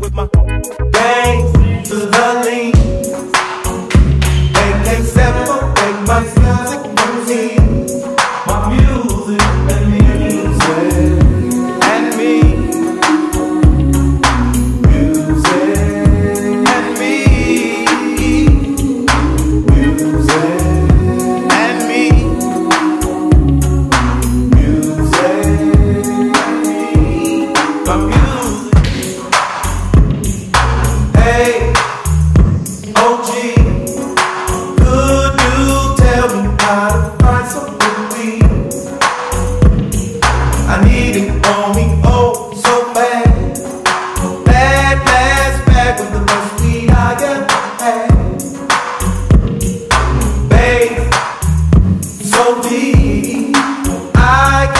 With my gang to the lean. They can't separate my music from me. My music and music and me. Music and me. Music and me. I need it on me, oh, so bad. Bad, bad, bad with the best weed I ever had. Babe, so deep, I